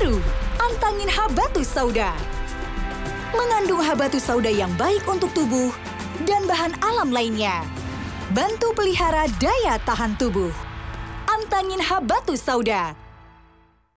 Baru, Antangin Habatus Sauda. Mengandung habatus sauda yang baik untuk tubuh dan bahan alam lainnya. Bantu pelihara daya tahan tubuh. Antangin Habatus Sauda